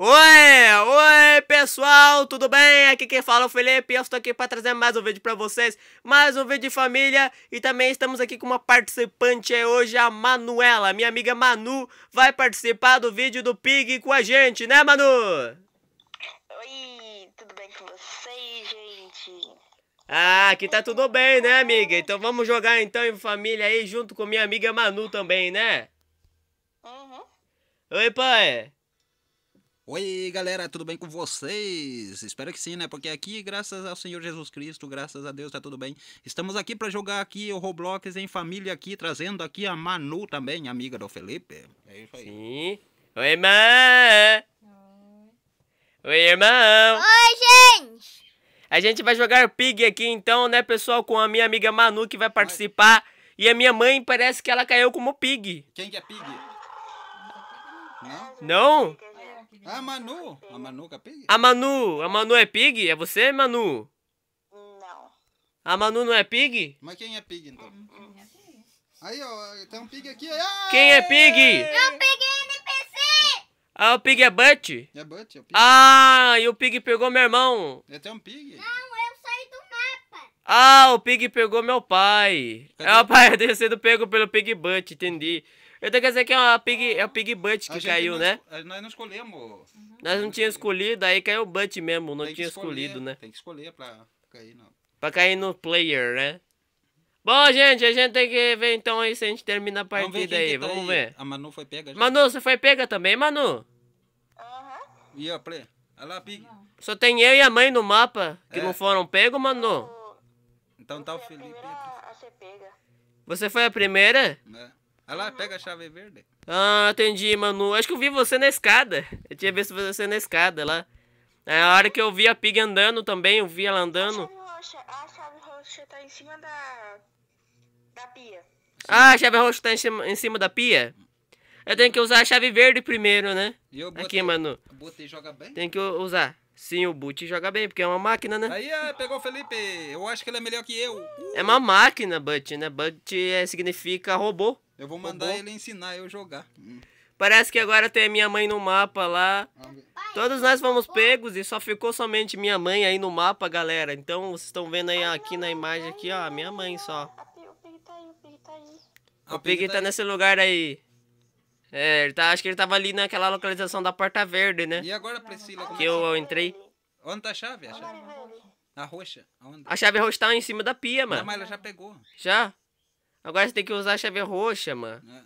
Oi, oi pessoal, tudo bem? Aqui quem fala é o Felipe eu estou aqui para trazer mais um vídeo para vocês, mais um vídeo de família e também estamos aqui com uma participante hoje, a Manuela, minha amiga Manu, vai participar do vídeo do Pig com a gente, né Manu? Oi, tudo bem com vocês, gente? Ah, aqui tá tudo bem, né amiga? Então vamos jogar então em família aí junto com minha amiga Manu também, né? Uhum. Oi pai! Oi, galera, tudo bem com vocês? Espero que sim, né? Porque aqui, graças ao Senhor Jesus Cristo, graças a Deus, tá tudo bem. Estamos aqui para jogar aqui o Roblox em família aqui, trazendo aqui a Manu também, amiga do Felipe. É isso aí. Sim. Oi irmã! Oi irmão! Oi, gente! A gente vai jogar Pig aqui então, né, pessoal, com a minha amiga Manu que vai participar. E a minha mãe parece que ela caiu como Pig. Quem que é Pig? Não? Não? Ah, Manu. A Manu é Pig? A Manu, a Manu é Pig? É você, Manu? Não. A Manu não é Pig? Mas quem é Pig, então? Aí, ó, tem um Pig aqui. Ah, Quem é Pig? Eu peguei NPC! Ah, o Pig é Butt? É Butch, é o Pig. Ah, e o Pig pegou meu irmão. É tem um Pig. Não, eu saí do mapa. Ah, o Pig pegou meu pai. Cadê? É o pai ter sido pego pelo Pig Butt, entendi. Então quer dizer que é, uma pig, é o Pig Butt que caiu, não né? es- Nós não escolhemos. Nós não tínhamos escolhido, aí caiu o Butt mesmo, não que tinha escolher, escolhido, né? Tem que escolher pra cair, não. Pra cair no player, né? Bom, gente, a gente tem que ver então aí se a gente termina a partida aí. que tá Vamos ver. A Manu foi pega já. Manu. Você foi pega também, Manu? Aham. E a Play? Olha lá, Pig. Só tem eu e a mãe no mapa que É. não foram pegos, Manu. Então tá o Felipe. a ser pega. Você foi a primeira? né? Olha lá, pega a chave verde. Ah, entendi, Manu. Acho que eu vi você na escada. Eu tinha visto você na escada lá. É a hora que eu vi a Pig andando também, eu vi ela A andando. chave roxa, a chave roxa tá em cima da... da pia. Ah, a chave roxa tá em cima, em cima da pia? Eu tenho que usar a chave verde primeiro, né? E eu botei, Aqui, Manu. Botei joga bem. Tem que usar. Sim, o boot joga bem, porque é uma máquina, né? Aí ah, pegou o Felipe. Eu acho que ele é melhor que eu. Uh, É uma máquina, But, né? But é, significa robô. Eu vou mandar Robô. ele ensinar eu jogar. Hum. Parece que agora tem a minha mãe no mapa lá. Todos nós fomos pegos e só ficou somente minha mãe aí no mapa, galera. Então vocês estão vendo aí aqui na imagem aqui, ó, a minha mãe só. O pig tá aí, o pig tá aí. O Pig tá nesse lugar aí. É, ele tá, acho que ele tava ali naquela localização da porta verde, né? E agora, Priscila, como Que eu, eu entrei. onde tá a chave? A chave? Ele. A roxa. Aonde? A chave roxa tá em cima da pia, Não, mano. mas ela já pegou. Já? Agora você tem que usar a chave roxa, mano. né?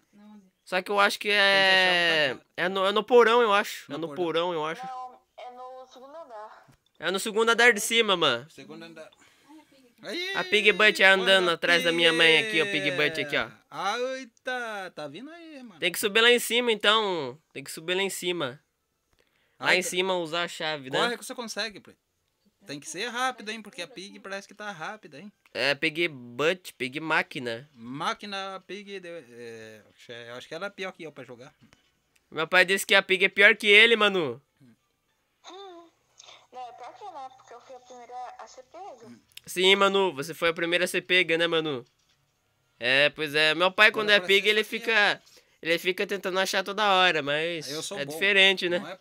Só que eu acho que é. É no, é no porão, eu acho. No é no porão. porão, eu acho. Não, é no segundo andar. É no segundo andar de cima, mano. Segundo andar. Aí, A Pig Butt andando olha, atrás da minha mãe aqui, ó, Pig Butt aqui, ó. Ai, tá, tá vindo aí, mano. Tem que subir lá em cima, então. Tem que subir lá em cima. Lá Ai, em tá- cima usar a chave, Corre né? que você consegue, Pri. Tem que ser rápido, hein? Porque a Pig parece que tá rápida, hein? É, peguei butt, peguei máquina. Máquina Pig, de- é, eu acho que ela é pior que eu pra jogar. Meu pai disse que a pig é pior que ele, mano. Hum. Não, é pior que né? Porque eu fui a primeira a ser pega. Sim, Manu, você foi a primeira a ser pega, né, Manu? É, pois é. Meu pai, quando é pig, ele fica. Ele fica tentando achar toda hora, mas. Eu sou É bom, diferente, né? Não é?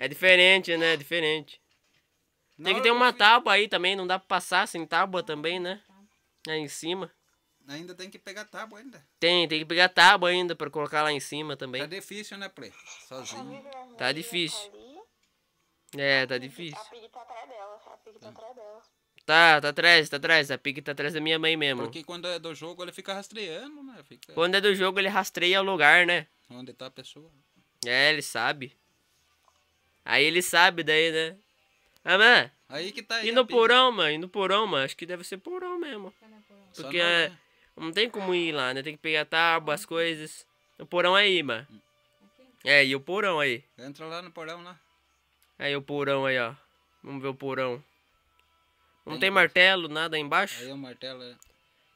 É diferente, né? É diferente. Na Tem que ter uma tábua aí também, não dá pra passar sem tábua também, né? Aí em cima. Ainda tem que pegar tábua ainda. Tem, tem que pegar tábua ainda pra colocar lá em cima também. Tá difícil, né, Play? Sozinho. Tá difícil. É, tá difícil. A pig tá atrás dela. A pig tá atrás dela. Tá, tá atrás, tá atrás. A pig tá atrás da minha mãe mesmo. Porque quando é do jogo ele fica rastreando, né? Fica Quando é do jogo, ele rastreia o lugar, né? onde tá a pessoa. É, ele sabe. Aí ele sabe daí, né? Ah, mano, Aí que tá aí. e no porão, mano? E no porão, mano? Acho que deve ser porão mesmo. Porque não, é, né? não tem como ir lá, né? Tem que pegar tábua, as coisas. O porão aí, mano. É, e o porão aí. Entra lá no porão lá. Aí o porão aí, ó. Vamos ver o porão. Não Tem tem martelo, nada aí embaixo Aí o martelo é-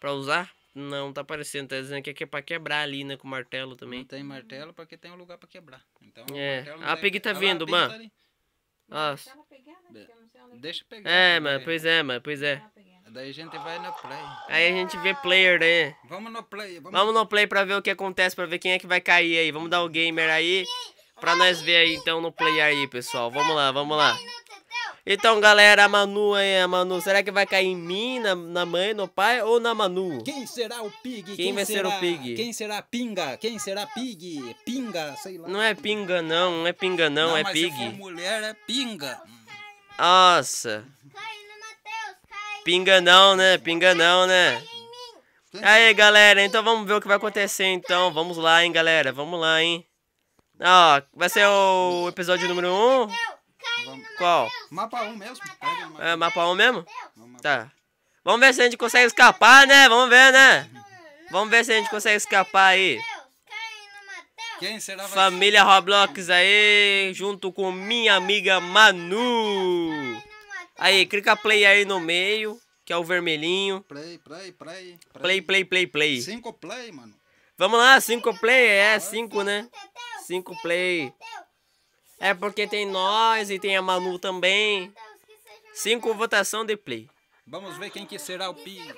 pra usar? Não, tá aparecendo. Tá dizendo que aqui é pra quebrar ali, né? Com o martelo não também. tem martelo porque tem um lugar pra quebrar. Então, o É. martelo não A tem- Pig tá vindo, mano. tá. Nossa. Deixa eu pegar. É, mano, pois é, mano, pois é. Daí a gente vai no play. Aí a gente vê player daí. Vamos no play. Vamos, Vamos no play pra ver o que acontece, pra ver quem é que vai cair aí. Vamos dar o gamer aí. pra nós ver aí então no play aí, pessoal. Vamos lá, vamos lá. Então, galera, a Manu aí, a Manu, será que vai cair em mim, na, na mãe, no pai ou na Manu? Quem será o Pig? Quem vai ser o será- Pig? Quem será Pinga? Quem será Pig? Pinga, sei lá. Não é pinga não, não é pinga não, é mas se for pig. mulher é Pinga. Nossa. Pinga não, né? Pinga não, né? Aí, galera, então vamos ver o que vai acontecer então. Vamos lá, hein, galera. Vamos lá, hein. Ó, vai ser o episódio número 1? Um? Vamos. Qual? Mapa 1 mesmo? É mapa 1 um mesmo? Tá. Vamos ver se a gente consegue escapar, né? Vamos ver, né? Vamos ver se a gente consegue escapar aí. Quem será vai Família Roblox aí, junto com minha amiga Manu. Aí, clica play aí no meio, que é o vermelhinho. Play, play, play. Play, play, play, play. Cinco play, mano. Vamos lá, 5 play, é 5, né? 5 play. É porque tem nós e tem a Manu também. 5 votação de play. Vamos ver quem que será o Pig.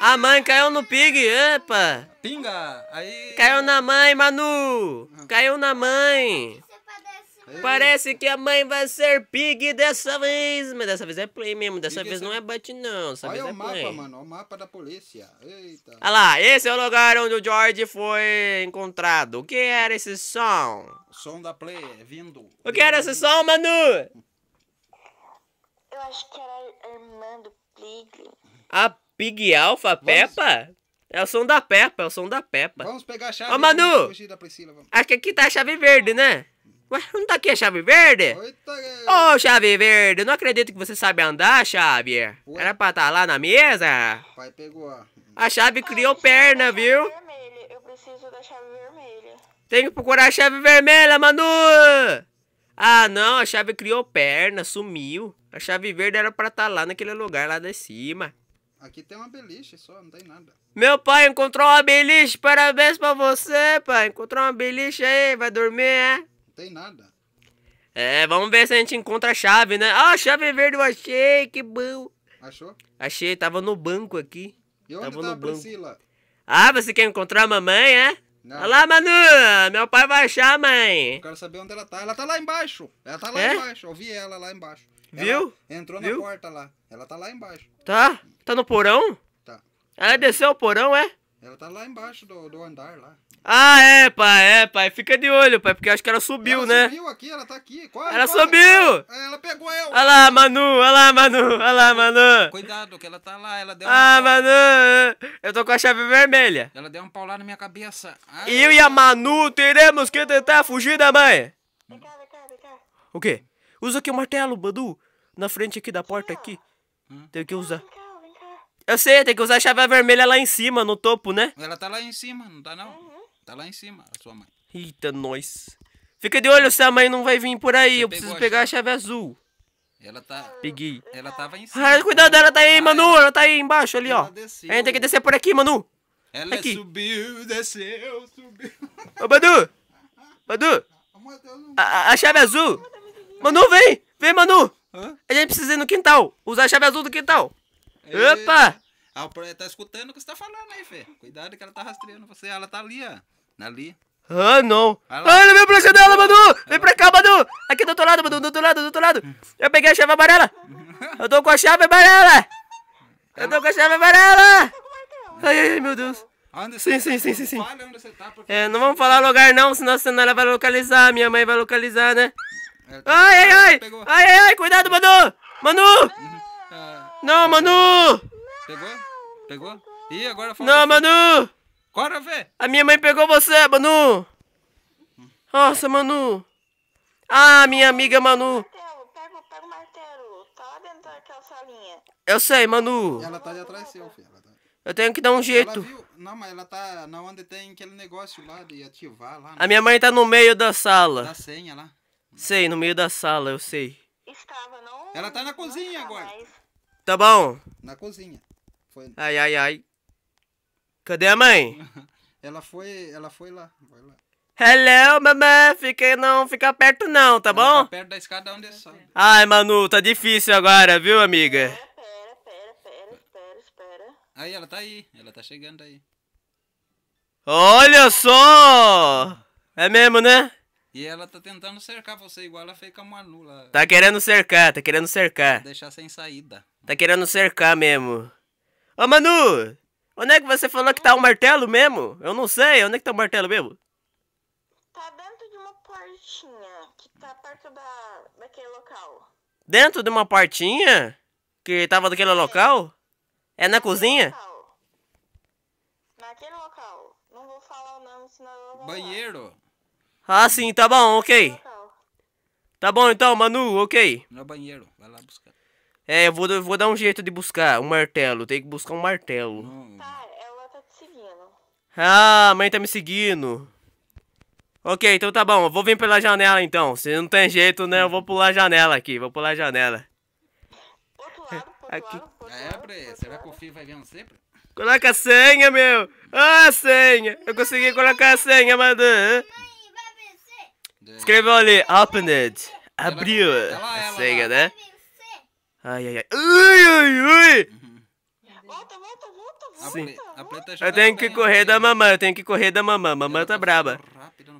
A mãe caiu no pig, epa. Pinga, aí. Caiu na mãe, Manu. Caiu na mãe. Parece que a mãe vai ser pig dessa vez. Mas dessa vez é play mesmo. Dessa Pig vez é não é bate não. Dessa vez Olha é o mapa, play. mano. O mapa da polícia. Eita. Olha lá, esse é o lugar onde o George foi encontrado. O que era esse som? O som da play é vindo. O que era esse som, Manu? Eu acho que era a irmã do Pig. A Pig Alpha Peppa? É o som da Peppa, é o som da Peppa. Vamos pegar a chave. Ô, Manu! vamos fugir da Priscila, vamos. Acho que aqui tá a chave verde, né? Ué, não tá aqui a chave verde? Eita, Ô, chave verde, não acredito que você sabe andar, chave. Ué? Era pra estar lá na mesa. pai pegou a... A chave criou perna, viu? Vermelha. Eu preciso da chave vermelha. Tem que procurar a chave vermelha, Manu! Ah, não, a chave criou perna, sumiu. A chave verde era pra estar lá naquele lugar lá de cima. Aqui tem uma beliche só, não tem nada. Meu pai encontrou uma beliche, parabéns pra você, pai. Encontrou uma beliche aí, vai dormir, é? Tem nada. É, vamos ver se a gente encontra a chave, né? Ah, a chave verde eu achei, que bom. Achou? Achei, tava no banco aqui. E onde Tava tá a banco. Priscila? Ah, você quer encontrar a mamãe, é? Não. Olha lá, Manu, meu pai vai achar a mãe. Eu quero saber onde ela tá. Ela tá lá embaixo. Ela tá lá É? embaixo. Eu vi ela lá embaixo. Ela Viu? entrou Viu? na porta lá. Ela tá lá embaixo. Tá? Tá no porão? Tá. Ela desceu o porão, é? Ela tá lá embaixo do, do andar lá. Ah, é, pai, é, pai. Fica de olho, pai, porque eu acho que ela subiu, ela né? subiu aqui, ela tá aqui. Corre, Ela corre, subiu! corre. Ela pegou eu. Olha lá, Manu, olha lá, Manu, olha lá, Manu. Cuidado, que ela tá lá. Ela deu Ah, uma Manu, eu tô com a chave vermelha. Ela deu um pau lá na minha cabeça. Ai, Eu e a Manu teremos que tentar fugir da mãe. Vem cá, vem cá, vem cá. O quê? Usa aqui o martelo, Manu. Na frente aqui da porta aqui. Tem que usar. Vem cá, vem cá. Eu sei, tem que usar a chave vermelha lá em cima, no topo, né? Ela tá lá em cima, não tá não? Tá lá em cima, a sua mãe. Eita, nós. Fica de olho se a mãe não vai vir por aí. Você Eu preciso pegar a chave azul. Ela tá. Peguei. Ela tava em cima. Ah, cuidado, ela tá aí, Manu. Ela tá aí embaixo ali, ó. Ela desceu. A gente tem que descer por aqui, Manu. Ela Aqui. subiu, desceu, subiu. Ô, Manu. Manu, Amor, Deus, não- a, a- chave azul. Manu, vem. Vem, Manu. Hã? A gente precisa ir no quintal. Usar a chave azul do quintal. Opa. Eita. Ah, o Pro tá escutando o que você tá falando aí, Fê. Cuidado que ela tá rastreando você. Ela tá ali, ó. Ali. Ah, não. Ah, ela veio pra janela, Manu. Vem pra cá, Manu. Aqui do outro lado, Manu. Do outro lado, do outro lado. Eu peguei a chave amarela. Eu tô com a chave amarela. Eu tô com a chave amarela. Ai, ai, ai, meu Deus. Onde Sim, sim, tá? sim, sim, sim. Tá. É, não vamos falar lugar não, senão a senhora vai localizar. Minha mãe vai localizar, né? Ela tá- Ai, ai, ai. Ai, ai, ai. Cuidado, Manu. Manu. Ah, Não, Manu. pegou? Pegou? Ih, agora falta... Não, Manu. Bora, Fê. A minha mãe pegou você, Manu. Nossa, Manu. Ah, minha amiga Manu. Martelo, pega, pega o martelo. Tá lá dentro daquela salinha. Eu sei, Manu. Ela tá de atrás seu. Ela, tá... Eu tenho que dar um ela jeito. viu... Não, mas ela tá na onde tem aquele negócio lá de ativar lá. A minha mãe tá no meio da Da sala. senha lá. Sei, no meio da sala, eu sei. Estava, não. Ela tá na cozinha está agora. mais. Tá bom. Na cozinha. Foi... Ai, ai, ai. Cadê a mãe? Ela foi... Ela foi lá. Vai lá. Hello, mamãe. Fica, não fica perto não, tá Ela bom? Tá perto da escada onde sobe. Ai, Manu, tá difícil agora, viu, amiga? Pera, pera, pera, espera, espera. Aí, ela tá aí. Ela tá chegando aí. Olha só! É mesmo, né? E ela tá tentando cercar você, igual ela fez com a Manu lá. Tá querendo cercar, tá querendo cercar. Deixar sem saída. Tá querendo cercar mesmo. Ô, Manu! Onde é que você falou que tá o martelo mesmo? Eu não sei. Onde é que tá o martelo mesmo? Tá dentro de uma portinha que tá perto da, daquele local. Dentro de uma portinha? Que tava daquele local? É na cozinha? Local. Naquele local. Não vou falar o nome, senão eu vou Banheiro. Ah, sim, tá bom, ok. Tá bom então, Manu, ok. No banheiro. Vai lá buscar. É, eu vou, eu vou dar um jeito de buscar um martelo. Tem que buscar um martelo. Não, Tá, ela tá te seguindo. Ah, a mãe tá me seguindo. Ok, então tá bom. Eu vou vir pela janela então. Se não tem jeito, né? Eu vou pular a janela aqui. Vou pular a janela. Outro lado, outro Aqui. lado, outro É, lado, Bre, será que o filho vai vencer? Coloca a senha, meu. Ah, a senha. Eu consegui colocar a senha, madame. Escreveu ali, opened. Abriu ela- a ela senha, lá. né? Ai, ai, ai. Ui, ui, ui. Volta, volta, volta, volta. Ple tá Eu tenho que correr da mamãe. Eu tenho que correr da mamãe. Mamãe Ela tá braba.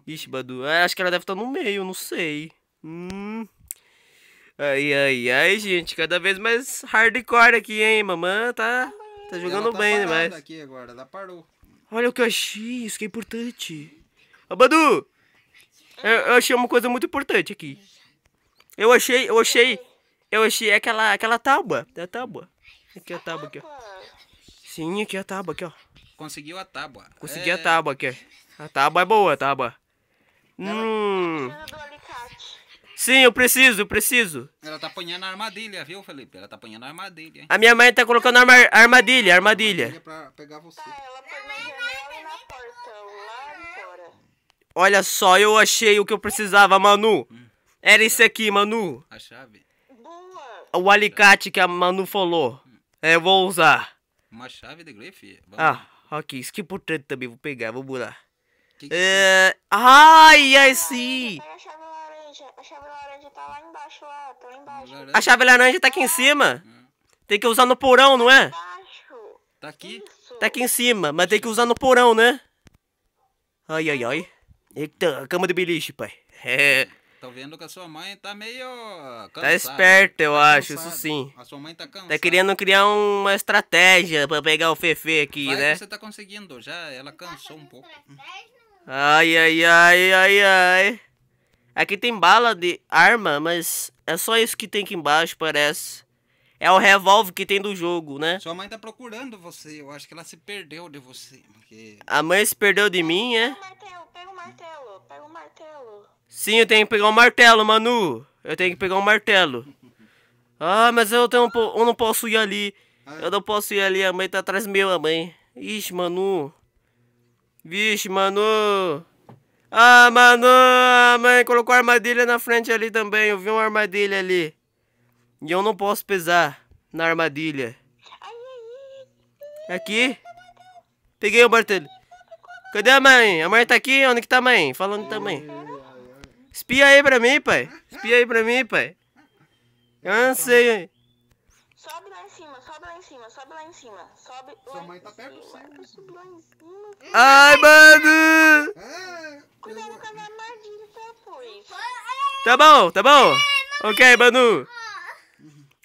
Ixi, Badu. Acho que ela deve estar no meio, não sei. Hum. Ai, ai, ai, gente. Cada vez mais hardcore aqui, hein? Mamãe tá, tá jogando tá bem demais. aqui agora, ela parou. Olha o que eu achei. Isso que é importante. Ô, Badu. Eu, eu achei uma coisa muito importante aqui. Eu achei, eu achei, eu achei aquela, aquela tábua. É a tábua. Aqui é a tábua aqui, ó. Sim, aqui é a tábua aqui, ó. Conseguiu a tábua. Consegui É, a tábua aqui. A tábua é boa, a tábua. Hum. Precisa do alicate. Sim, eu preciso, eu preciso. Ela tá apanhando a armadilha, viu, Felipe? Ela tá apanhando a armadilha, hein? A minha mãe tá colocando arma- armadilha, armadilha. pra pegar você. Tá, ela pôs na janela e na porta, lá fora. Olha só, eu achei o que eu precisava, Manu. Era esse aqui, Manu. A chave. O alicate que a Manu falou. É, eu vou usar. Uma chave de grife. Vamos Ah, ok, isso que é importante também, vou pegar, vou mudar. Que que- É... Ai, ai, sim. Pega a chave laranja. A chave laranja tá lá embaixo, lá. Tá lá embaixo. A chave laranja tá aqui em cima. Tem que usar no porão, não é? Embaixo. Tá aqui. Isso. Tá aqui em cima, mas tem que usar no porão, né? Ai, ai, ai. Eita, cama de beliche, pai. É, Tô vendo que a sua mãe tá meio cansada. tá esperta, eu Tá acho, isso cansada. sim. A sua mãe tá cansada. Tá querendo criar uma estratégia pra pegar o Fefe aqui, Vai né? você tá conseguindo já. Ela cansou um pouco. Ai, ai, ai, ai, ai. Aqui tem bala de arma, mas é só isso que tem aqui embaixo, parece. É o revólver que tem do jogo, né? Sua mãe tá procurando você. Eu acho que ela se perdeu de você. Porque... A mãe se perdeu de mim, é? Pega o martelo, pega o martelo. Pega o martelo. Sim, eu tenho que pegar um martelo, Manu. Eu tenho que pegar um martelo. Ah, mas eu, tenho, eu não posso ir ali. Eu não posso ir ali, a mãe tá atrás meu, a mãe. Ixi, Manu. Vixe, Manu. Ah, Manu, a mãe colocou armadilha na frente ali também. Eu vi uma armadilha ali. E eu não posso pisar na armadilha. Aqui. Peguei o martelo. Cadê a mãe? A mãe tá aqui? Onde que tá a mãe? Fala onde a mãe. Espia aí pra mim, pai. Espia aí pra mim, pai. Eu não sei. Sobe lá em cima, sobe lá em cima, sobe lá em cima. Sobe lá Sua mãe tá em perto cima. do em cima. Ai, mano. Cuidado com as armadilhas depois. Tá bom, tá bom. Ok, Manu.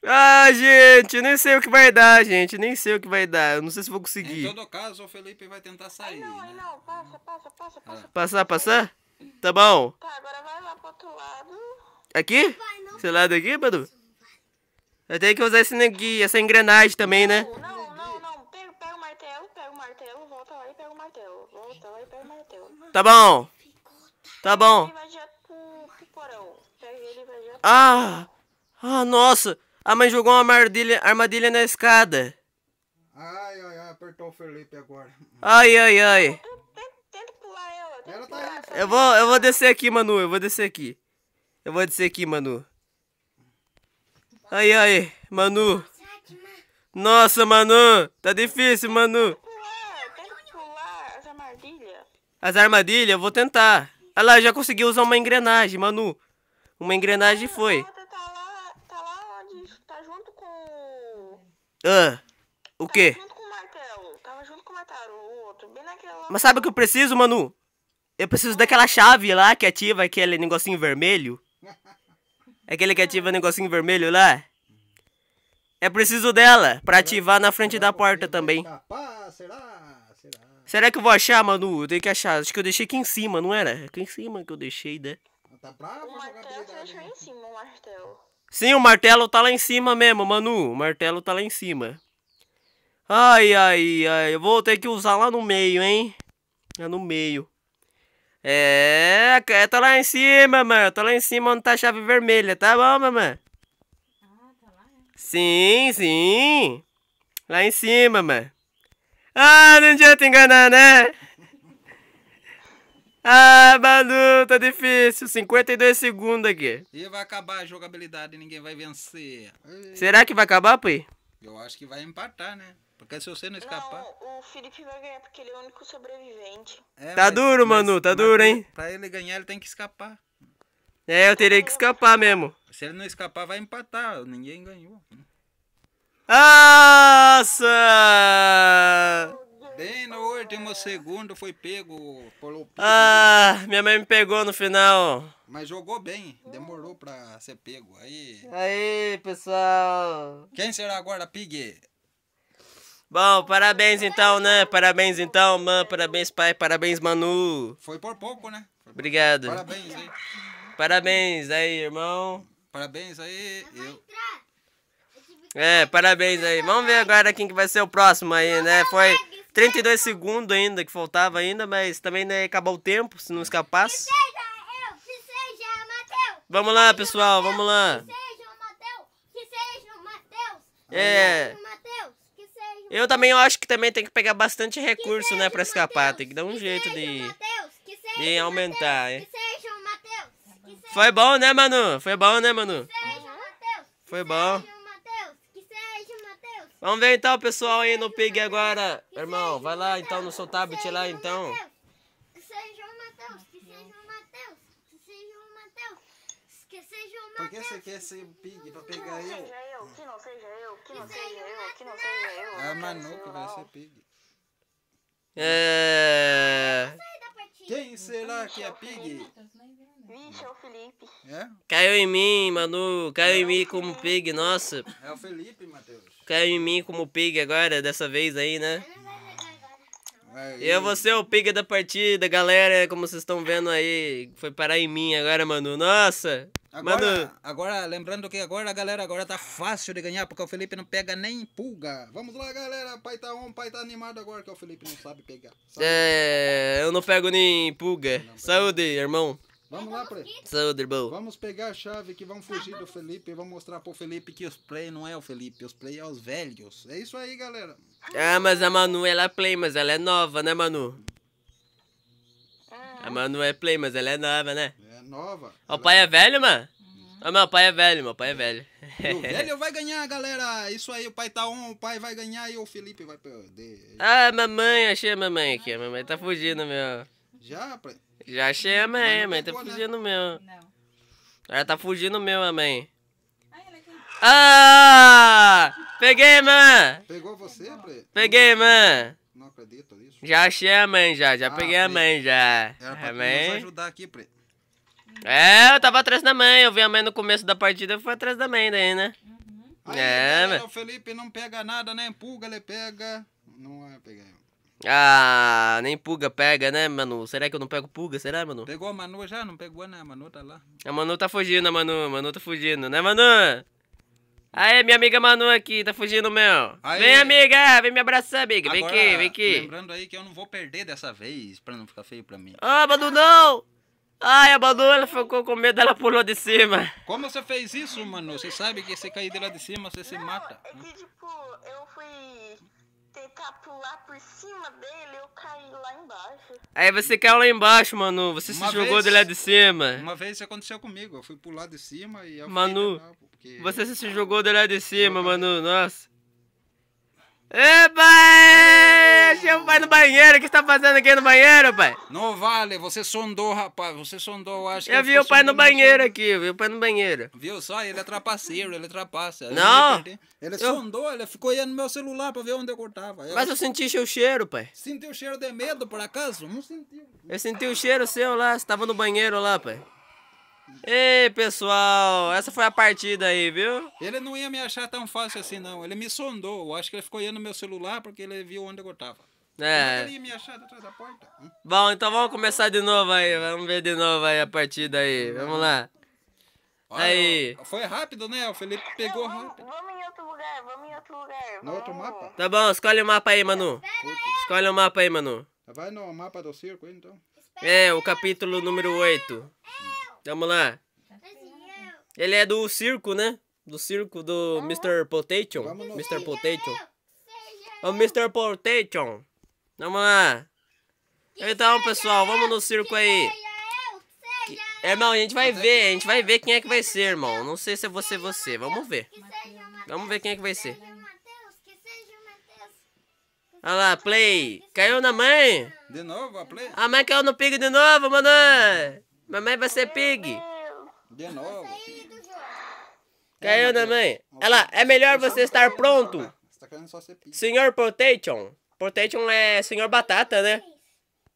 Ah, gente, nem sei o que vai dar, gente. Nem sei o que vai dar. Eu não sei se vou Em conseguir. todo caso, o Felipe vai tentar sair. não, aí né? não. Passa, passa, passa, passa. Passar, passar? Tá bom. Tá, agora vai lá pro outro lado. Aqui? Esse lado aqui, Manu? Eu tenho que usar esse negui, essa engrenagem também, né? Não, não, não. Pega, pega o martelo, pega o martelo, volta lá e pega o martelo. Volta lá e pega o martelo. Tá bom. Tá bom. Ele vai direto pro, pro porão. Pega ele e vai direto Ah! Ah, nossa! A mãe jogou uma armadilha, armadilha na escada. Ai, ai, ai, apertou o Felipe agora. Ai, ai, ai. Tenta, tenta, tenta pular ela. Tenta Ela tá pular. aí. sabe? Eu vou, eu vou descer aqui, Manu. Eu vou descer aqui. Eu vou descer aqui, Manu. Ai, ai, Manu. Nossa, Manu. Tá difícil, Manu. As armadilhas. As armadilhas, eu vou tentar. Olha lá, eu já consegui usar uma engrenagem, Manu. Uma engrenagem foi. Tá lá, tá tá. Ah, o quê? Junto com o martelo. Tava junto com o martelo, o outro. Bem naquela... Mas sabe o que eu preciso, Manu? Eu preciso daquela chave lá que ativa aquele negocinho vermelho. Aquele que ativa o negocinho vermelho lá. É preciso dela pra ativar na frente da porta também. Será? Que eu vou achar, Manu? Eu tenho que achar. Acho que eu deixei aqui em cima, não era? Aqui em cima que eu deixei, né? Tá bravo O martelo você em cima, o martelo. Sim, o martelo tá lá em cima mesmo, Manu. O martelo tá lá em cima. Ai, ai, ai. Eu vou ter que usar lá no meio, hein? É no meio. É, é, tá lá em cima, mano. Tá lá em cima onde tá a chave vermelha. Tá bom, mamãe? Sim, sim. Lá em cima, mano. Ah, não adianta enganar, né? Ah, Manu, tá difícil. 52 segundos aqui. E vai acabar a jogabilidade e ninguém vai vencer. Será que vai acabar, Pai? Eu acho que vai empatar, né? Porque se você não escapar. Não, o Felipe vai ganhar porque ele é o único sobrevivente. É, Tá duro, Manu, tá duro, pra- hein? Pra ele ganhar, ele tem que escapar. É, eu teria que escapar mesmo. Se ele não escapar, vai empatar. Ninguém ganhou. Nossa! Bem no último segundo foi pego por Ah, minha mãe me pegou no final. Mas jogou bem. Demorou pra ser pego. Aí. Aí, pessoal. Quem será agora, Pig? Bom, parabéns então, né? Parabéns então, mãe. Parabéns, pai. Parabéns, Manu. Foi por pouco, né? Por- Obrigado. Parabéns aí. Parabéns aí, irmão. Parabéns aí. Eu... É, parabéns aí. Vamos ver agora quem que vai ser o próximo aí, né? Foi 32 segundos ainda que faltava ainda, mas também né, acabou o tempo, se não escapasse. Seja eu, que seja Mateus. Vamos lá, pessoal, vamos lá. Que Eu também eu acho que também tem que pegar bastante recurso, né, pra escapar. Tem que dar um jeito de... de aumentar? Que seja o Mateus. Que seja Foi bom, né, Manu? Foi bom, né, Manu? Mateus. Foi bom. Que seja Mateus. Que seja Mateus. Vamos ver então, pessoal, aí no Pig agora. Irmão, vai lá então no seu tablet lá, então. Que seja o Mateus. Que seja o Mateus. Que seja o Mateus. Que seja o Por que você quer ser Pig pra Que pegar não eu? seja eu, que não seja eu, que não seja eu, que não seja eu. É a Manu que vai ser Pig. É... Quem será que é Pig? Vixe, é o Felipe. É? Caiu em mim, Manu. Caiu em mim como Pig, nossa. É o Felipe, Matheus. Caiu em mim como Pig agora, dessa vez aí, né? Agora. Aí. Eu vou ser o Pig da partida, galera. Como vocês estão vendo aí, foi parar em mim agora, Manu. Nossa! Agora, Manu, agora, lembrando que agora, galera, agora tá fácil de ganhar, porque o Felipe não pega nem pulga. Vamos lá, galera. Pai tá on, pai tá animado agora, que o Felipe não sabe pegar. É... Eu não pego nem pulga. Saúde, irmão. Vamos lá, Pre. Saúde, irmão. Vamos pegar a chave que vão fugir do Felipe e vamos mostrar pro Felipe que os play não é o Felipe, os play é os velhos. É isso aí, galera. Ah, mas a Manu, ela é play, mas ela é nova, né, Manu? A Manu é play, mas ela é nova, né? É nova. O pai é velho, mano? Ah, meu pai é velho, meu pai é velho. O velho vai ganhar, galera. Isso aí, o pai tá on, o pai vai ganhar e o Felipe vai perder. ah, mamãe, achei a mamãe aqui. A mamãe tá fugindo, meu. Já, Pre? Já achei a mãe, a mãe tá né? fugindo, meu. Não. Ela tá fugindo, meu, a mãe. Ai, ela quer... Ah! Peguei, mãe! Pegou você, Pre? Peguei, mãe! Não acredito nisso. Já achei a mãe, já. Já Ah, peguei a mãe, já. Era A pra nos mãe... ajudar aqui, Pre. É, eu tava atrás da mãe. Eu vi a mãe no começo da partida, eu fui atrás da mãe daí, né? Aí, É, galera, mas- o Felipe não pega nada, nem pulga, ele pega. Não é pegar. Ah, nem pulga pega, né, Manu? Será que eu não pego pulga? Será, Manu? Pegou a Manu já? Não pegou, né? A Manu tá lá. A Manu tá fugindo, a Manu. A Manu tá fugindo, né, Manu? Aê, minha amiga Manu aqui, tá fugindo, meu. Aí. Vem, amiga, vem me abraçar, amiga. Vem Agora, aqui, vem aqui. Lembrando aí que eu não vou perder dessa vez, pra não ficar feio pra mim. Ah, Manu, não! Ai, a Manu, ela ficou com medo, ela pulou de cima. Como você fez isso, mano? Você sabe que se cair de lá de cima, você se mata. É que, tipo, eu fui tentar pular por cima dele eu caí lá embaixo. Aí você caiu lá embaixo, Manu. Você Uma se jogou vez- de lá de cima. Uma vez isso aconteceu comigo. Eu fui pular de cima e eu Manu, novo, porque- Você se jogou de lá de cima, Manu. Nossa. Epa! Achei o pai no banheiro. O que você tá fazendo aqui no banheiro, pai? Não vale, você sondou, rapaz. Você sondou, acho que Eu vi o pai no banheiro aqui, eu vi o pai no banheiro. Viu só? Ele é trapaceiro, ele trapaça. Ele Não. Ele Eu- sondou, ele ficou aí no meu celular pra ver onde eu cortava. Eu Mas eu senti seu cheiro, pai. Sentiu o cheiro de medo, por acaso? Não sentiu. Eu senti o cheiro seu lá, você tava no banheiro lá, pai. Ei, pessoal, essa foi a partida aí, viu? Ele não ia me achar tão fácil assim, não. Ele me sondou. Eu acho que ele ficou no meu celular porque ele viu onde eu. Como é que ele É. ia me achar atrás da porta? Hum? Bom, então vamos começar de novo aí. Vamos ver de novo aí a partida aí. Vamos lá. Olha, Aí. Foi rápido, né? O Felipe pegou Vamos, rápido. vamos em outro lugar, vamos em outro lugar. No outro vamos. mapa? Tá bom, escolhe o mapa aí, Manu. Escolhe o mapa aí, Manu. Vai no mapa do circo aí, então. É, o capítulo número 8. Vamos lá. Ele é do circo, né? Do circo do Mr. Potato. Vamos no- Mr. Potato. O Mr. Potato. Vamos lá. Então, pessoal, vamos no circo aí. É, Irmão, a gente vai ver, a gente vai ver quem é que vai ser, irmão. Não sei se é você você. Vamos ver. Vamos ver quem é que vai ser. Olha lá, play. Caiu na mãe. De novo, a play? A mãe caiu no pig de novo, mano. Mamãe vai ser pig. De novo. Caiu na mãe. Olha lá, é melhor você estar pronto. Você tá querendo só ser pique. Senhor Potation. Potation é senhor batata, né?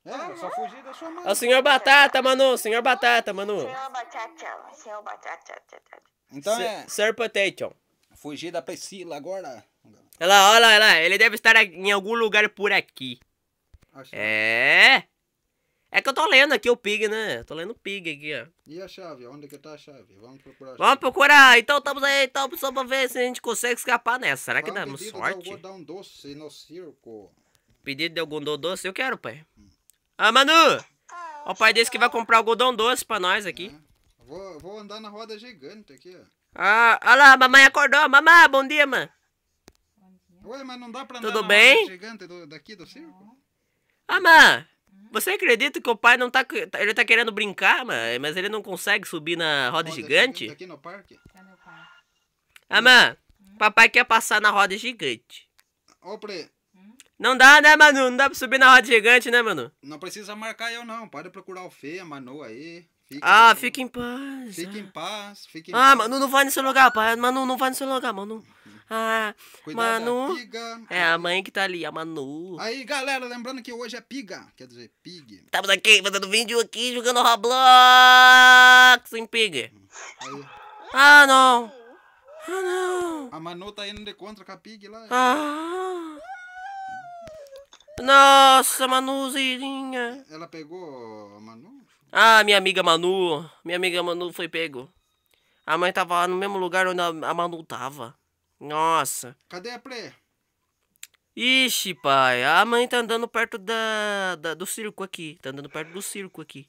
É, eu só fugi da sua mãe. É o senhor batata, mano. Senhor batata, mano. Senhor Batata, senhor Batata. Então é, Sir Potation. fugir da Priscila agora. Olha lá, olha lá. Ele deve estar em algum lugar por aqui. Acho- É. É que eu tô lendo aqui o pig, né? Eu tô lendo o pig aqui, ó. E a chave? Onde que tá a chave? Vamos procurar a chave. Vamos procurar. Então estamos aí, então, só pra ver se a gente consegue escapar nessa. Será que Vamos damos pedido de sorte? algodão doce no circo. Pedido de algodão doce, eu quero, pai. Ah, Manu! O pai disse que vai comprar algodão doce pra nós aqui. É. Vou, vou andar na roda gigante aqui, ó. Ah, olha lá, mamãe acordou. Mamãe, bom dia, mãe. Ué, mas não dá pra andar Tudo na bem? roda gigante do- daqui do circo? Ah, mãe, você acredita que o pai não tá... Ele tá querendo brincar, mas ele não consegue subir na roda gigante? Aqui no parque? Ah, mãe, papai quer passar na roda gigante. Ô, Pre, Não dá, né, Manu? Não dá pra subir na roda gigante, né, Manu? não precisa marcar eu não. Pode procurar o Fê, a Manu aí. Fique, Ah, fica em paz. Fique em paz, fique em Ah, paz. Manu, não vai nesse lugar, pai. Manu, não vai nesse lugar, Manu. Ah, Cuidado Manu. piga. É a mãe que tá ali, a Manu. Aí, galera, lembrando que hoje é piga. Quer dizer, pig. Estamos aqui fazendo vídeo aqui jogando Roblox em Pig. Aí, Ah, não. Ah, não. a Manu tá indo de contra com a pig lá. Ah. Nossa, Manuzinha. Ela pegou a Manu? Ah, minha amiga Manu. Minha amiga Manu foi pego. A mãe tava lá no mesmo lugar onde a Manu tava. Nossa. Cadê a Pre? Ixi, pai. A mãe tá andando perto da, da- do circo aqui. Tá andando perto do circo aqui.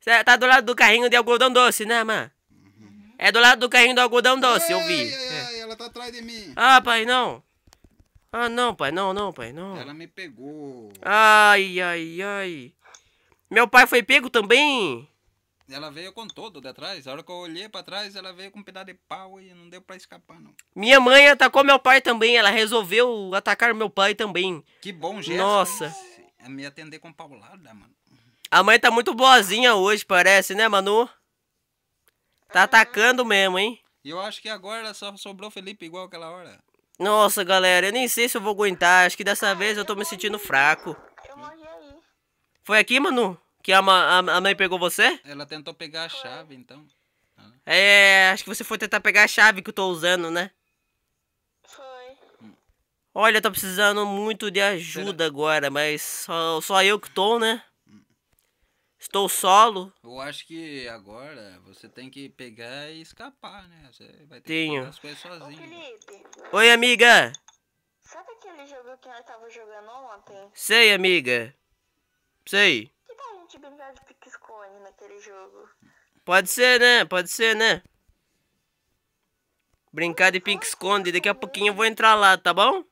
Cê tá do lado do carrinho de algodão doce, né, mãe? É do lado do carrinho do algodão doce, eu vi. É. ela tá atrás de mim. Ah, pai, não. Ah, não, pai, não, não, pai, não. Ela me pegou. Ai, ai, ai. Meu pai foi pego também? Ela veio com todo de trás. A hora que eu olhei pra trás, ela veio com um pedaço de pau e não deu pra escapar, não. Minha mãe atacou meu pai também. Ela resolveu atacar meu pai também. Que bom gesto. Nossa. hein? É me atender com paulada, mano. A mãe tá muito boazinha hoje, parece, né, Manu? Tá atacando mesmo, hein? E eu acho que agora só sobrou Felipe igual aquela hora. Nossa, galera, eu nem sei se eu vou aguentar. Acho que dessa vez eu tô me sentindo fraco. Eu morri aí. Foi aqui, Manu? Que a, ma- a, a mãe pegou você? Ela tentou pegar a chave, então. É, acho que você foi tentar pegar a chave que eu tô usando, né? Foi. Olha, eu tô precisando muito de ajuda agora, mas só, só eu que tô, né? Estou solo. Eu acho que agora você tem que pegar e escapar, né? Você vai ter Tenho. que pegar as coisas Ô, sozinho. Felipe, Oi, amiga. sabe aquele jogo que nós tava jogando ontem? Sei, amiga. Sei. Gente brincar de pique-esconde naquele jogo? Pode ser, né? Pode ser, né? Brincar de pique-esconde. Daqui a pouquinho eu vou entrar lá, tá bom?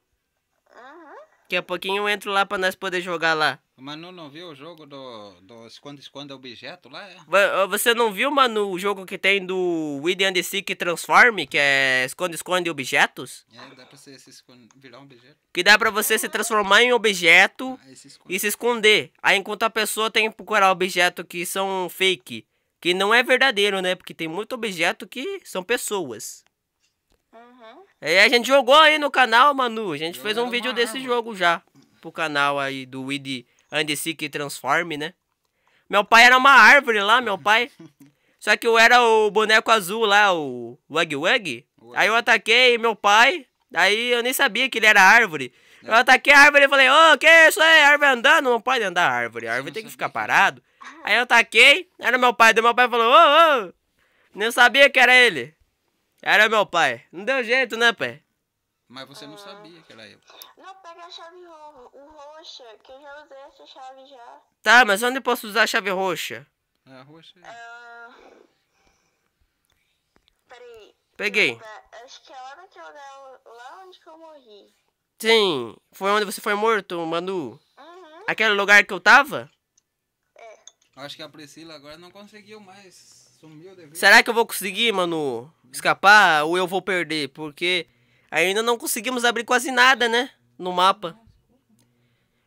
Daqui a pouquinho eu entro lá pra nós poder jogar lá. Manu não viu o jogo do do esconde-esconde objeto lá? É? Você não viu, mano, o jogo que tem do William and the Seek Transform, que é esconde-esconde objetos? É, dá pra você se esconder, virar um objeto. Que dá pra você se transformar em objeto Aí se e se esconder. Aí enquanto a pessoa tem que procurar objetos que são fake, que não é verdadeiro, né? Porque tem muito objeto que são pessoas. Uhum. Aí a gente jogou aí no canal, Manu. A gente fez um vídeo desse jogo já. Pro canal aí do Weed and the Seek Transform, né? Meu pai era uma árvore lá, meu pai. Só que eu era o boneco azul lá, o Wug Wug. Aí eu ataquei meu pai. Aí eu nem sabia que ele era árvore. Eu ataquei a árvore e falei, ô, que isso aí? Árvore andando? Não pode andar árvore. A árvore tem que ficar parado. Aí eu ataquei, era meu pai. Daí meu pai falou, ô, ô. Nem sabia que era ele. Era meu pai. Não deu jeito, né, pai? Mas você não sabia que era eu. Não, pega a chave ro o roxa, que eu já usei essa chave já. Tá, mas onde eu posso usar a chave roxa? É a roxa. aí. Ah, Peraí. Peguei. Lugar- Acho que é lá naquele lugar lá onde que eu morri. Sim, foi onde você foi morto, Manu? Uhum. Aquele lugar que eu tava? Acho que a Priscila agora não conseguiu mais. Será que eu vou conseguir, Manu, escapar ou eu vou perder? Porque ainda não conseguimos abrir quase nada, né? No mapa.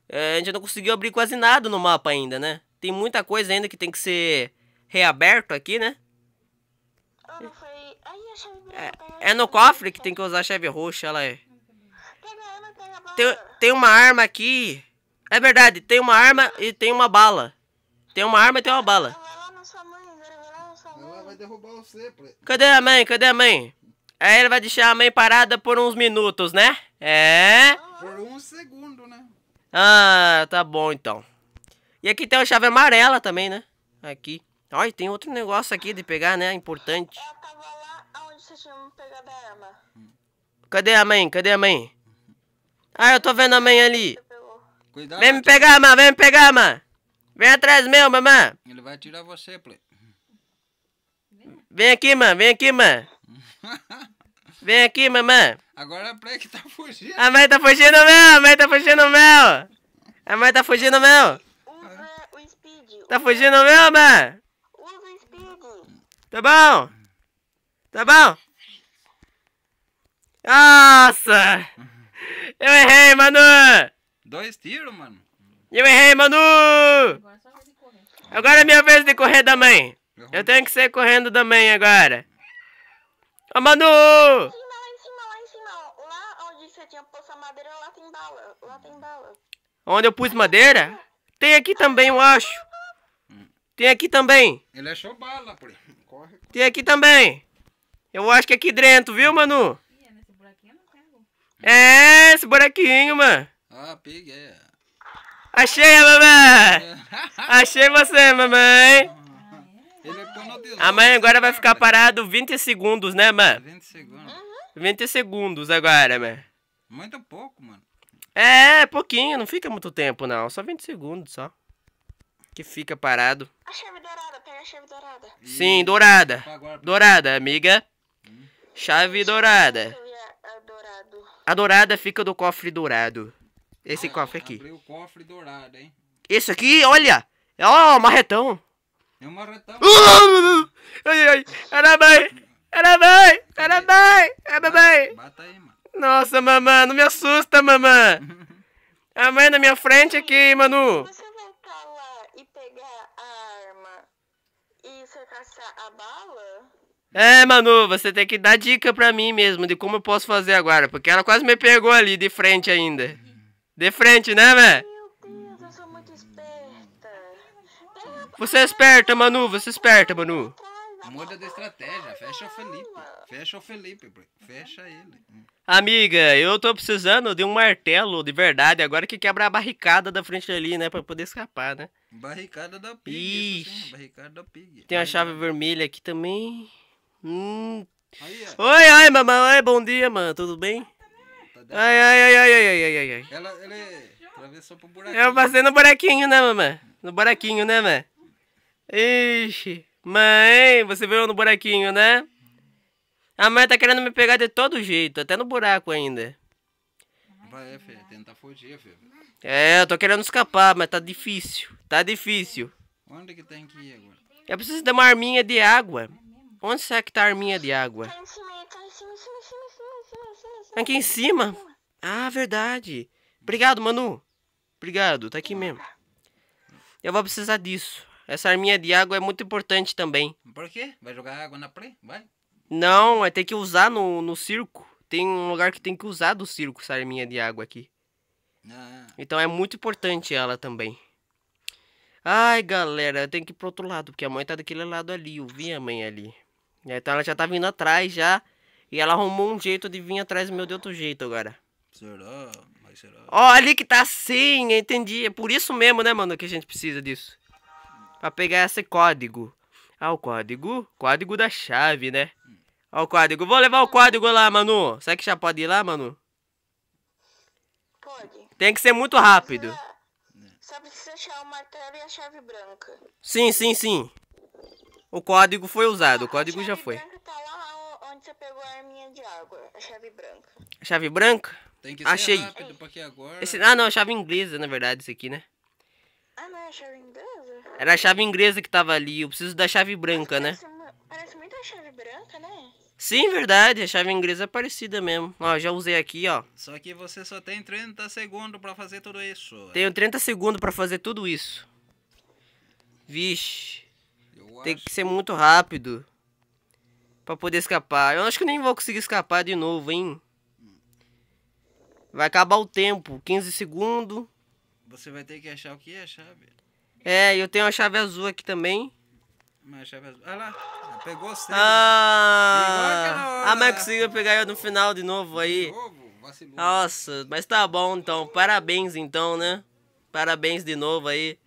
É, a gente não conseguiu abrir quase nada no mapa ainda, né? Tem muita coisa ainda que tem que ser reaberto aqui, né? Não foi. Aí a chave branca. É, é no cofre que tem que usar a chave roxa, ela é. Tem, tem uma arma aqui. É verdade, tem uma arma e tem uma bala. Tem uma arma e tem uma bala. Vai lá na sua mãe, vai lá na sua Ela vai derrubar você. Cadê a mãe? Cadê a mãe? Aí ele vai deixar a mãe parada por uns minutos, né? É? Por um segundo, né? Ah, tá bom então. E aqui tem uma chave amarela também, né? Aqui. Olha, tem outro negócio aqui de pegar, né? Importante. Ela tava lá onde você tinha pegado a arma. Cadê a mãe? Cadê a mãe? Ah, eu tô vendo a mãe ali. Cuidado. Vem me pegar, mãe. Vem me pegar, mãe. Vem atrás meu, mamãe. Ele vai tirar você, Pri. Vem aqui, mãe. Vem aqui, mãe. Vem aqui, mamãe. Agora a Pri que tá fugindo. A mãe tá fugindo meu. A mãe tá fugindo meu. A mãe tá fugindo meu. Usa o speed. Tá fugindo meu, mãe. Usa o speed. Tá bom? Tá bom? Nossa! Eu errei, Manu! Dois tiros, mano. Eu errei, Manu! Agora é minha vez de correr da mãe. Eu tenho que sair correndo mãe agora. Ô, Manu! Lá em cima, lá em cima, lá em cima. Lá onde você tinha posto a madeira, lá tem bala. Lá tem bala. Onde eu pus madeira? Tem aqui também, eu acho. Tem aqui também. Ele achou bala, Pri. Corre. Tem aqui também. Eu acho que é aqui dentro, viu, Manu? É, esse buraquinho, mano. Ah, é. Achei mamãe! Achei você, mamãe! Tesouro. A mãe agora vai ficar parado 20 segundos, né, mãe? 20 segundos. 20 segundos agora, mãe. Muito pouco, mano. É, pouquinho, não fica muito tempo, não. Só 20 segundos, só. Que fica parado. A chave dourada, pega a chave dourada. Sim, dourada. Pri. Dourada, amiga. Chave dourada. A dourada fica do cofre dourado. Esse cofre aqui. Abriu o cofre dourado, hein? Esse aqui, olha! Ó, marretão. É uma retão. Ai, ai, era mãe! Era mãe! Era mãe! Era mãe! Bata aí, mano. Nossa, mamãe, não me assusta, mamãe! A mãe na minha frente aqui, Manu! Você voltar lá e pegar a arma e você caçar a bala, É, Manu, você tem que dar dica pra mim mesmo de como eu posso fazer agora, porque ela quase me pegou ali de frente ainda. De frente, né, vé? Você é esperta, Manu. Você é esperta, Manu. Muda da estratégia. Fecha o Felipe. Fecha o Felipe. Fecha ele. Amiga, eu tô precisando de um martelo de verdade agora que quebra a barricada da frente ali, né? Pra poder escapar, né? Barricada da pig. Ixi. Assim, barricada da pig. Tem a chave vermelha aqui também. Hum. Aí, oi, ai, mamãe. Oi, bom dia, mano. Tudo bem? Tá ai, ai, ai, ai, ai, ai, ai, ai. Ela, ele atravessou pro buraquinho. Eu passei no buraquinho, né, mamãe? No buraquinho, né, mamãe? Ixi, mãe, você veio no buraquinho, né? A mãe tá querendo me pegar de todo jeito, até no buraco ainda. Vai, filho, tenta fugir, filho. É, eu tô querendo escapar, mas tá difícil. Tá difícil. Onde que tem que ir agora? Eu preciso de uma arminha de água. Onde será que tá a arminha de água? Tá em cima, tá em cima, em cima, em cima, em cima, em cima, em cima, em cima. Aqui em cima? Ah, verdade. Obrigado, Manu. Obrigado, tá aqui mesmo. Eu vou precisar disso. Essa arminha de água é muito importante também. Por quê? Vai jogar água na play? Vai. Não, é ter que usar no, no circo. Tem um lugar que tem que usar do circo essa arminha de água aqui. Ah, Então é muito importante ela também. Ai, galera, eu tenho que ir pro outro lado, porque a mãe tá daquele lado ali. Eu vi a mãe ali. Então ela já tá vindo atrás já. E ela arrumou um jeito de vir atrás meu de outro jeito agora. será? Mas será? Ó, ali que tá assim, entendi. É por isso mesmo, né, mano, que a gente precisa disso. Pra pegar esse código. Ah, o código? Código da chave, né? Ó o código. Vou levar o código lá, Manu. Será que já pode ir lá, Manu? Pode. Tem que ser muito rápido. Só precisa achar o martelo e a chave branca. Sim, sim, sim. O código foi usado, o código a já chave foi. branca tá lá onde você pegou a arminha de água. A chave branca. Chave branca? Tem que ser Achei. rápido, porque agora... Esse, ah, não, chave inglesa, na verdade, esse aqui, né? Ah, não é a chave inglesa? Era a chave inglesa que tava ali. Eu preciso da chave branca, né? Parece, parece muito a chave branca, né? Sim, verdade. A chave inglesa é parecida mesmo. Ó, já usei aqui, ó. Só que você só tem 30 segundos pra fazer tudo isso. Tenho 30 segundos pra fazer tudo isso. Vixe. Eu Tem acho. que ser muito rápido. Pra poder escapar. Eu acho que nem vou conseguir escapar de novo, hein? Vai acabar o tempo. 15 segundos. Você vai ter que achar o que é a chave. É, eu tenho a chave azul aqui também. Mas a chave azul... Ah lá, pegou cedo. Ah, hora. ah mas conseguiu pegar eu no final de novo aí. De novo, vacilou. Nossa, mas tá bom então. Parabéns então, né? Parabéns de novo aí.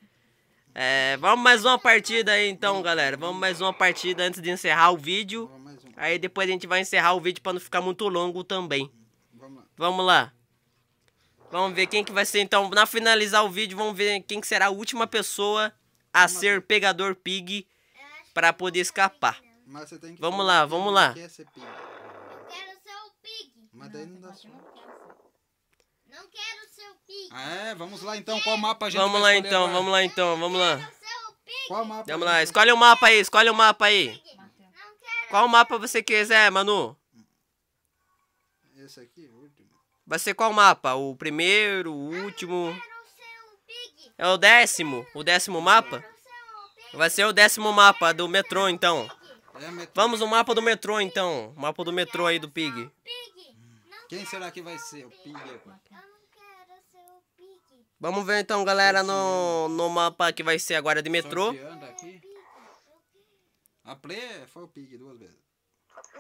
É, vamos mais uma partida aí então, galera. Vamos mais uma partida antes de encerrar o vídeo. Aí depois a gente vai encerrar o vídeo pra não ficar muito longo também. Vamos lá. Vamos lá. Vamos ver quem que vai ser então. Na finalizar o vídeo, vamos ver quem que será a última pessoa a ser pegador pig pra poder escapar. Mas você tem que Vamos lá, vamos lá. quer ser pig. Eu quero ser o pig. Mas daí não dá certo. Não quero ser o pig. Ah, é? Vamos lá então. Qual mapa a gente Vamos vai lá então, agora? vamos lá então, vamos lá. Qual mapa? Vamos lá, escolhe o mapa aí, escolhe o mapa aí. Qual mapa você quiser, Manu? Esse aqui. Vai ser qual mapa? O primeiro, o último? Quero ser o pig. É o décimo? O décimo mapa? Vai ser o décimo mapa do metrô, então. É metrô. Vamos no mapa do metrô, então. O mapa do metrô aí do Pig. Quem será que vai ser o pig agora? Eu não quero ser o pig. Vamos ver então, galera, no, no mapa que vai ser agora de metrô. A play foi o pig duas vezes.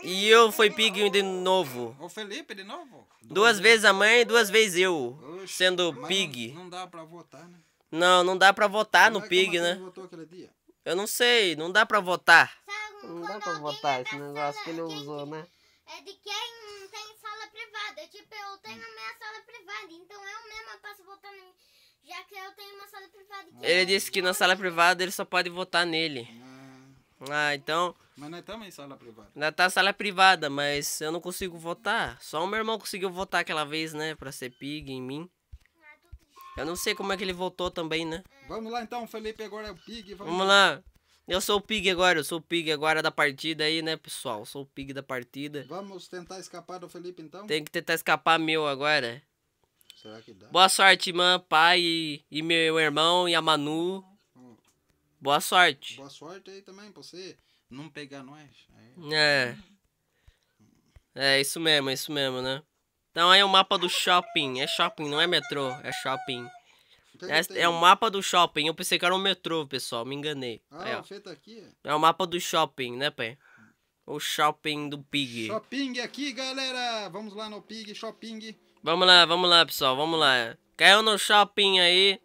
E eu fui Pig de novo. O Felipe de novo? Duas vezes a mãe e duas vezes eu. Oxe, Sendo Pig. Não, não dá pra votar, né? Não, não dá pra votar no é Pig, né? votou aquele dia? Eu não sei, não dá pra votar. Sabe Não dá pra votar esse negócio que ele usou, né? É de quem tem sala privada. Tipo, eu tenho a minha sala privada. Então eu mesma posso votar mim. Já que eu tenho uma sala privada. Ele disse que na sala privada ele só pode votar nele. Ah, então. mas nós estamos em sala privada. Ainda tá sala privada, mas eu não consigo votar. Só o meu irmão conseguiu votar aquela vez, né? Pra ser pig em mim. Eu não sei como é que ele votou também, né? Vamos lá então, Felipe agora é o pig. Vamos, Vamos lá. Eu sou o pig agora, eu sou o pig agora da partida aí, né, pessoal? Eu sou o pig da partida. Vamos tentar escapar do Felipe então? Tem que tentar escapar meu agora. Será que dá? Boa sorte, irmã, pai e, e meu irmão e a Manu. Boa sorte. Boa sorte aí também pra você não pegar nós. Aí. É. É isso mesmo, é isso mesmo, né? Então aí é o mapa do shopping. É shopping, não é metrô, é shopping. É, é o mapa do shopping. Eu pensei que era o metrô, pessoal. Me enganei. Ah, É, ó. o feito aqui. é o mapa do shopping, né, pai? O shopping do Pig. Shopping aqui, galera. Vamos lá no pig, shopping. Vamos lá, vamos lá, pessoal. Vamos lá. Caiu no shopping aí.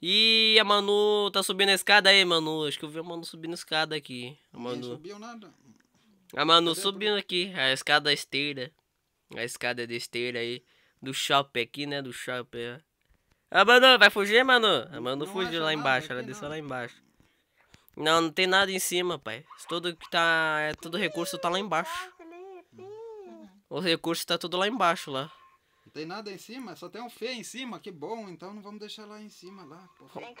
E a Manu tá subindo a escada aí, Manu. Acho que eu vi a Manu subindo a escada aqui. A Manu, subiu nada. a Manu Cadê a subindo aqui. A escada esteira. A escada de esteira aí. Do shopping aqui, né? Do shopping. A Manu, vai fugir, Manu? A Manu Não fugiu acha lá embaixo. Ela desceu não. lá embaixo. Não, não tem nada em cima, pai. Tudo que tá. É, todo recurso tá lá embaixo. O recurso tá tudo lá embaixo lá. Tem nada em cima, só tem um Fê em cima, que bom, então não vamos deixar lá em cima lá.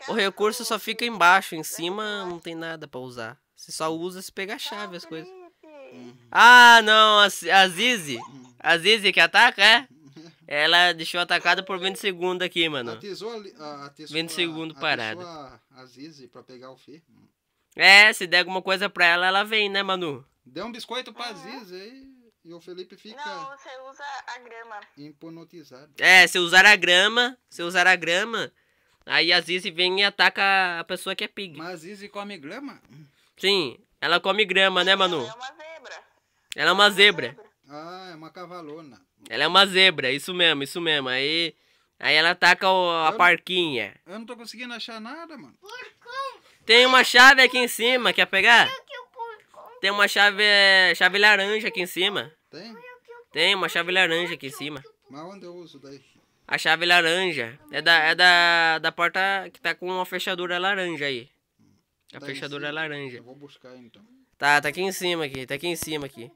O recurso só fica embaixo, em cima não tem nada pra usar. Você só usa se pegar a chave, as coisas. Felipe. Ah, não, a, a Zizi. A Zizi que ataca, é? Ela deixou atacada por 20 segundos aqui, mano. Atizou ali, a, atizou 20 a- segundos parada. A, a Zizi pra pegar o Fê. É, se der alguma coisa pra ela, ela vem, né, Manu? Deu um biscoito pra Uhum. Zizi aí e o Felipe fica Não, você usa a grama. hipnotizado. É, se usar a grama, se usar a grama, aí a Zizi vem e ataca a pessoa que é pig. Mas a Zizi come grama? Sim, ela come grama, né, Manu? Ela é uma zebra. Ela é uma zebra. Ah, é uma cavalona. Ela é uma zebra, isso mesmo, isso mesmo. Aí, aí ela ataca o- a Eu- parquinha. Eu não tô conseguindo achar nada, mano. Porcão. Tem uma chave aqui em cima, quer pegar? O porcão. Tem uma chave, é, chave laranja aqui em cima. Tem? Tem uma chave laranja aqui em cima. Mas onde eu uso daí? A chave laranja. É da, é da, da porta que tá com uma fechadura laranja aí. A em fechadura é laranja. Eu vou buscar então. Tá, tá aqui em cima aqui, tá aqui em cima aqui.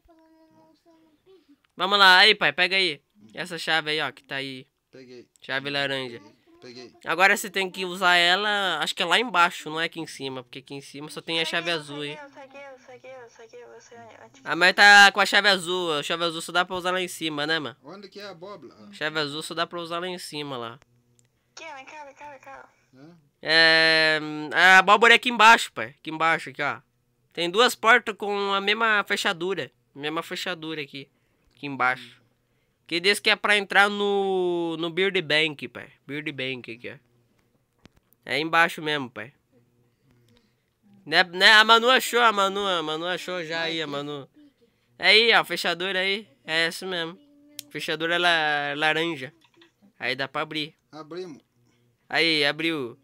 Vamos lá, aí pai, pega aí. Essa chave aí, ó, que tá aí. Peguei, Chave laranja. peguei. Agora você tem que usar ela, acho que é lá embaixo, não é aqui em cima, porque aqui em cima só tem a chave azul aí. Eu, saquei, eu, saquei, saquei, você antes. A mãe tá com a chave azul, a chave azul só dá pra usar lá em cima, né, mano? Onde que é a abóbora? Chave azul só dá pra usar lá em cima lá. Aqui, vem cá, vem cá, vem cá. É. A abóbora é aqui embaixo, pai. Aqui embaixo, aqui, ó. Tem duas portas com a mesma fechadura. Mesma fechadura aqui. Aqui embaixo. Que diz que é pra entrar no. no Beard Bank, pai. Beard Bank aqui, ó. É embaixo mesmo, pai. Né, né? A Manu achou, a Manu, a Manu achou já aí, a Manu. É aí, ó, fechadura aí. É essa mesmo. Fechadura la, laranja. Aí dá pra abrir. Abrimos. Aí, abriu.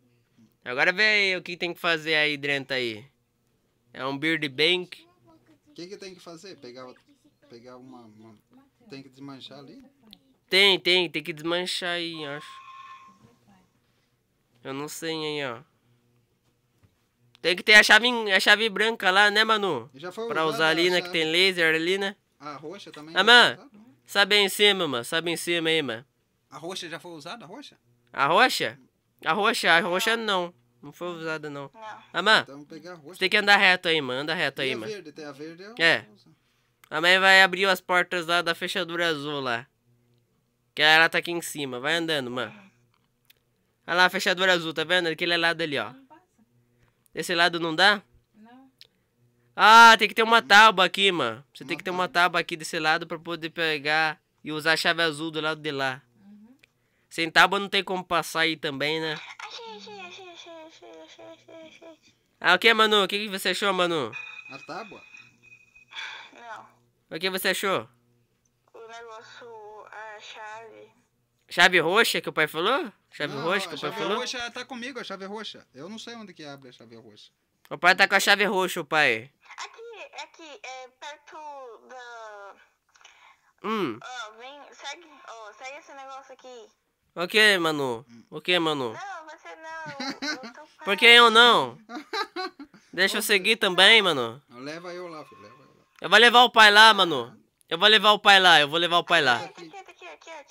Agora vê aí o que tem que fazer aí dentro aí. É um Beard Bank. O que que tem que fazer? Pegar, pegar uma, uma- Tem que desmanchar ali? Tem, tem, tem que desmanchar aí, acho. Eu não sei aí, ó. Tem que ter a chave, a chave branca lá, né, Manu? Já foi Pra usar ali, a né, que chave- tem laser ali, né? A roxa também? Ah, já mano. Sabe aí em cima, mano. Sabe em cima aí, mano. A roxa já foi usada, a roxa? A roxa? A roxa, a roxa não. Não foi usada, não. Não. Ah, mano, Então vamos pegar a roxa. você tem que andar reto aí, mano. Anda reto aí, a mano. verde? Tem a verde? eu É. A mãe vai abrir as portas lá da fechadura azul lá. Que ela tá aqui em cima. Vai andando, mano. Olha lá a fechadura azul, tá vendo? Aquele lado ali, ó. Esse lado não dá? Não. Ah, tem que ter uma tábua aqui, mano. Você tem Uma que ter uma tábua aqui desse lado pra poder pegar e usar a chave azul do lado de lá. Sem tábua não tem como passar aí também, né? Achei, achei, achei, achei, achei, achei, achei, achei. Ah, o que, Manu? O que, que você achou, Manu? A tábua? Não. O que você achou? O negócio, a chave. Chave roxa que o pai falou? Chave Não, roxa que a o pai chave falou? roxa tá comigo, a chave roxa. Eu não sei onde que abre a chave roxa. O pai tá com a chave roxa, o pai. Aqui, aqui, é perto da. Hum, Ó, vem, segue, ó, segue esse negócio aqui. o que, Manu? O que, Manu? Não, você não. Por que eu não? Deixa eu seguir também, mano. Leva eu lá, filho, leva eu lá. Eu vou levar o pai lá, mano. Eu vou levar o pai lá, eu vou levar o pai lá.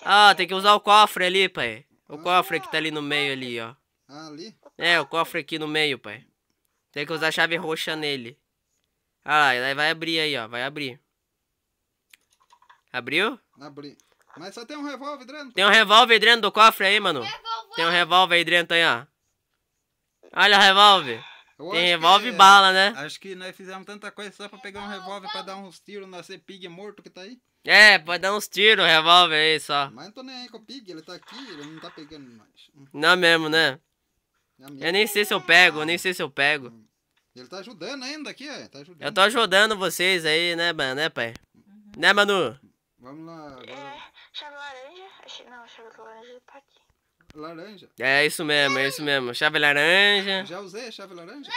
Ah, tem que usar o cofre ali, pai. O cofre que tá ali no meio ali, ó. Ah, ali? É, o cofre aqui no meio, pai. Tem que usar a chave roxa nele. Ah, lá, vai abrir aí, ó. Vai abrir. Abriu? Abri. Mas só tem um revólver dentro. Tem um revólver dentro do cofre aí, mano. Revolver. Tem um revólver aí dentro aí, ó. Olha o revólver. Eu Tem revólver e bala, né? Acho que nós fizemos tanta coisa só pra pegar um revólver pra dar uns tiros nesse pig morto que tá aí. É, pode dar uns tiros o revólver aí só. Mas não tô nem aí com o pig, ele tá aqui, ele não tá pegando mais. Hum, Não mesmo, né? é. Eu nem sei se eu pego, eu nem sei se eu pego. Ele tá ajudando ainda aqui, ó. Tá ajudando. Eu tô ajudando vocês aí, né, mano, né, pai? Né, Manu? Vamos lá, agora. É, chave laranja. Não, chave laranja tá aqui. Laranja. É isso mesmo, é isso mesmo. Chave laranja. Já usei a chave laranja?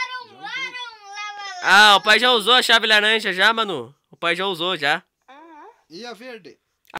Ah, o pai já usou a chave laranja já, Manu. O pai já usou já. Uhum. E a verde?